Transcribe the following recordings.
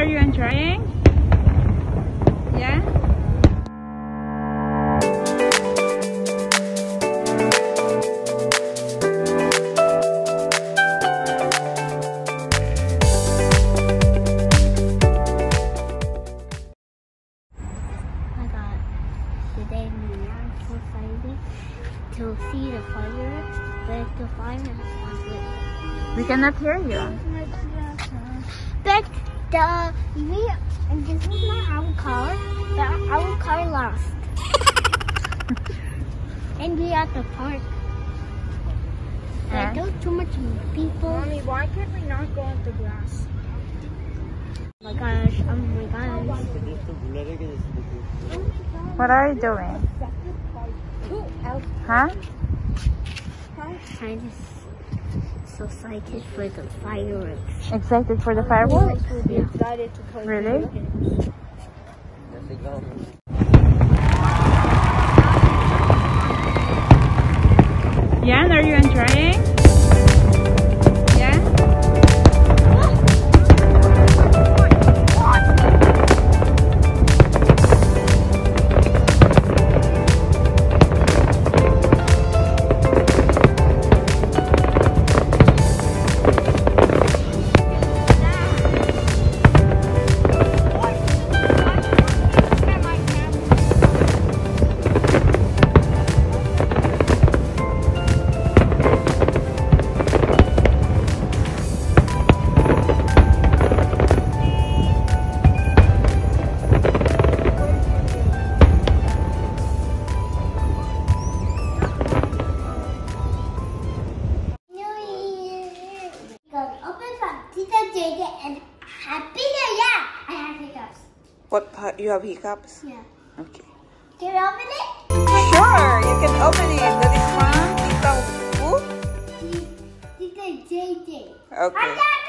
are you enjoying? Yeah? I got today we are so excited to see the fireworks, but the not lit. We cannot hear you. But the we and this is not our car. The, our car lost. and we at the park. Yeah. Like there's too much people. Mommy, why can't we not go on the grass? Oh my gosh! Oh my gosh! What are you doing? Huh? I'm just so excited for the fireworks. Excited for the fireworks? Yeah. Excited to come. Really? Yan, are you enjoying? JJ and Happy Year! I have hiccups. What part? You have hiccups? Yeah. Okay. Can you open it? Sure, you can open it. That is from Tita Who? Tita JJ. Okay.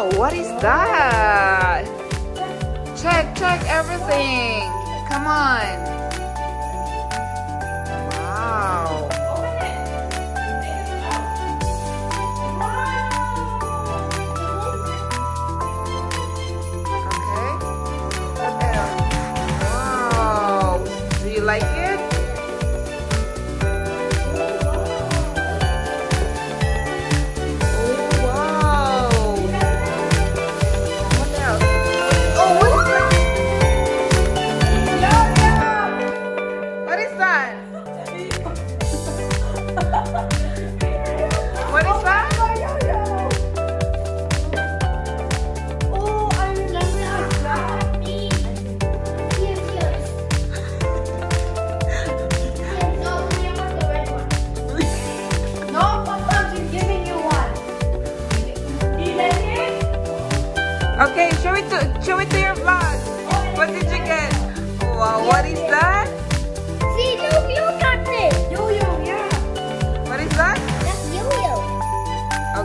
Wow, what is that? Check, check everything. Come on.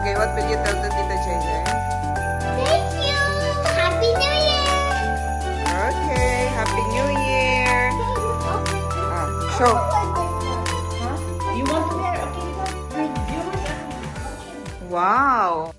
Okay, what will you tell to Tita Jaylen? Thank you! Happy New Year! Okay, Happy New Year! Ah, show! Huh? You want to wear? Okay, viewers Wow!